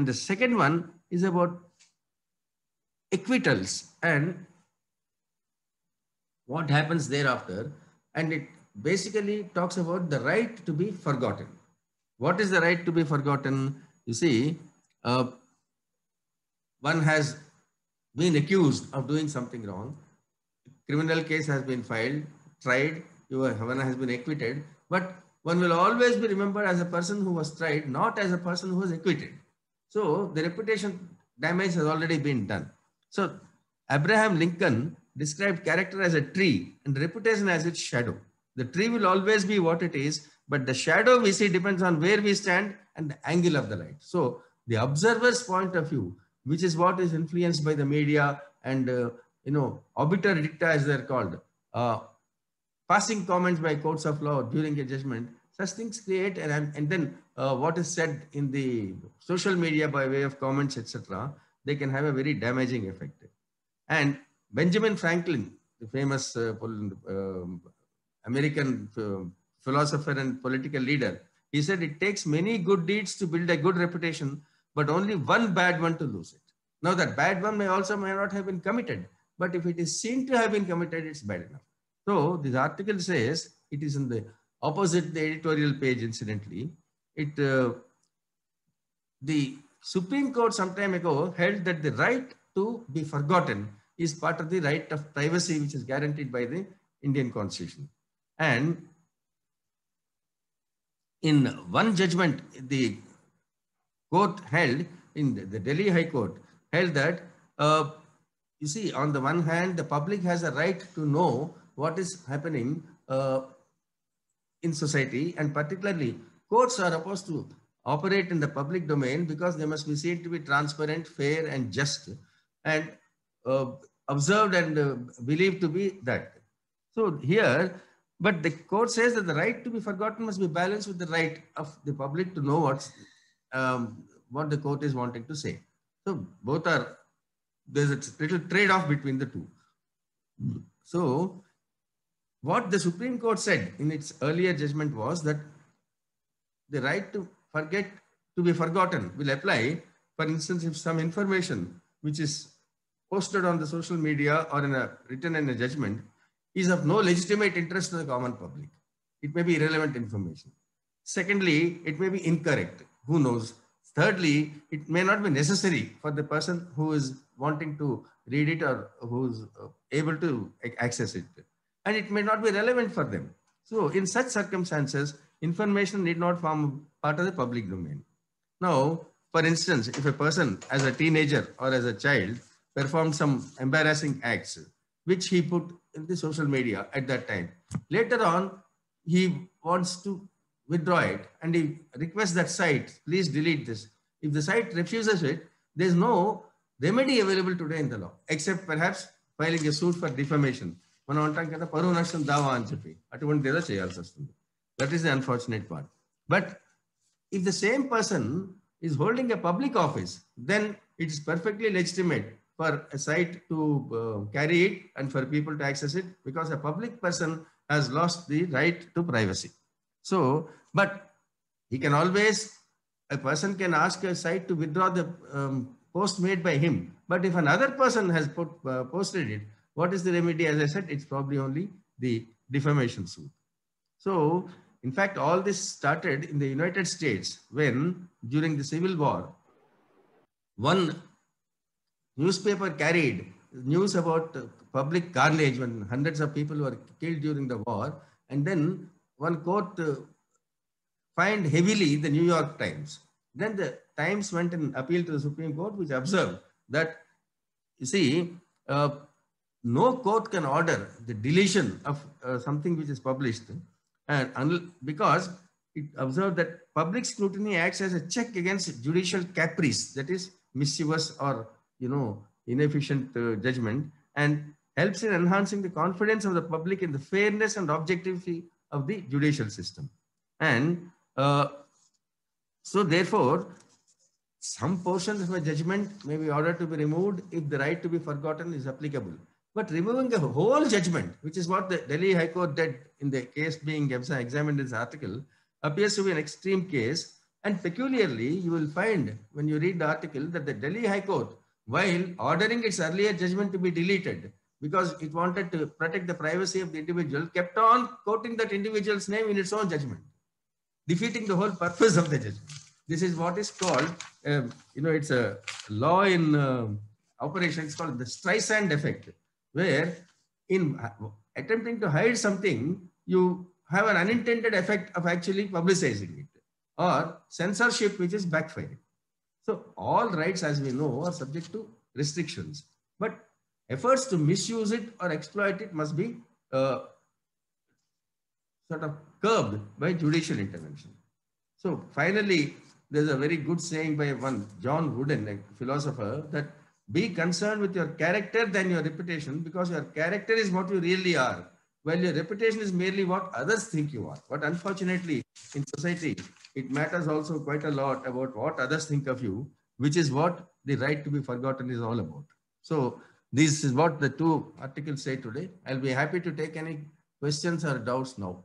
And the second one is about acquittals and what happens thereafter. And it basically talks about the right to be forgotten. What is the right to be forgotten? You see, uh, one has been accused of doing something wrong. Criminal case has been filed, tried, one has been acquitted, but one will always be remembered as a person who was tried, not as a person who was acquitted. So the reputation damage has already been done. So Abraham Lincoln described character as a tree and reputation as its shadow. The tree will always be what it is, but the shadow we see depends on where we stand and the angle of the light. So the observer's point of view, which is what is influenced by the media and, uh, you know, obiter dicta as they're called, uh, passing comments by courts of law during a judgment, such things create, and, and then uh, what is said in the social media by way of comments, etc., they can have a very damaging effect. And Benjamin Franklin, the famous uh, um, American uh, philosopher and political leader, he said it takes many good deeds to build a good reputation, but only one bad one to lose it. Now that bad one may also may not have been committed, but if it is seen to have been committed, it's bad enough. So this article says it is in the opposite the editorial page incidentally. It uh, the Supreme Court some time ago held that the right to be forgotten is part of the right of privacy which is guaranteed by the Indian constitution. And in one judgment, the court held in the Delhi High Court held that uh, you see on the one hand the public has a right to know what is happening uh, in society and particularly courts are supposed to operate in the public domain because they must be seen to be transparent, fair and just and uh, observed and uh, believed to be that. So here, but the court says that the right to be forgotten must be balanced with the right of the public to know what's, um, what the court is wanting to say. So both are, there's a little trade-off between the two. So what the Supreme Court said in its earlier judgment was that the right to forget to be forgotten will apply. For instance, if some information which is posted on the social media or in a written in a judgment is of no legitimate interest to the common public. It may be irrelevant information. Secondly, it may be incorrect. Who knows? Thirdly, it may not be necessary for the person who is wanting to read it or who's uh, able to access it. And it may not be relevant for them. So in such circumstances, information need not form part of the public domain. Now, for instance, if a person as a teenager or as a child performed some embarrassing acts, which he put in the social media at that time, later on, he wants to withdraw it and he requests that site, please delete this. If the site refuses it, there's no remedy available today in the law, except perhaps filing a suit for defamation. మనం అంటాం కదా పరువు నష్టం దావా అని చెప్పి అటువంటిది ఏదో చేయాల్సి వస్తుంది that is the unfortunate part but if the same person is holding a public office, then it is perfectly legitimate for a site to uh, carry it and for people to access it because a public person has lost the right to privacy. So, but he can always, a person can ask a site to withdraw the um, post made by him. But if another person has put, uh, posted it, what is the remedy? As I said, it's probably only the defamation suit. So in fact, all this started in the United States when, during the Civil War, one newspaper carried news about public carnage when hundreds of people were killed during the war. And then one court uh, fined heavily the New York Times. Then the Times went and appealed to the Supreme Court, which observed that, you see, uh, no court can order the deletion of uh, something which is published and because it observed that public scrutiny acts as a check against judicial caprice, that is mischievous or, you know, inefficient uh, judgment and helps in enhancing the confidence of the public in the fairness and objectivity of the judicial system. And uh, so therefore, some portions of a judgment may be ordered to be removed if the right to be forgotten is applicable. But removing a whole judgment, which is what the Delhi High Court did in the case being examined in this article, appears to be an extreme case And peculiarly, you will find when you read the article that the Delhi High Court, while ordering its earlier judgment to be deleted because it wanted to protect the privacy of the individual, kept on quoting that individual's name in its own judgment, defeating the whole purpose of the judgment. This is what is called, um, you know, it's a law in uh, operation. It's called the Streisand effect, where in attempting to hide something, you have an unintended effect of actually publicizing it or censorship which is backfiring. So all rights as we know are subject to restrictions, but efforts to misuse it or exploit it must be uh, sort of curbed by judicial intervention. So finally, there's a very good saying by one John Wooden, a philosopher, that be concerned with your character than your reputation because your character is what you really are while your reputation is merely what others think you are. But unfortunately, in society, it matters also quite a lot about what others think of you, which is what the right to be forgotten is all about. So this is what the two articles say today. I'll be happy to take any questions or doubts now.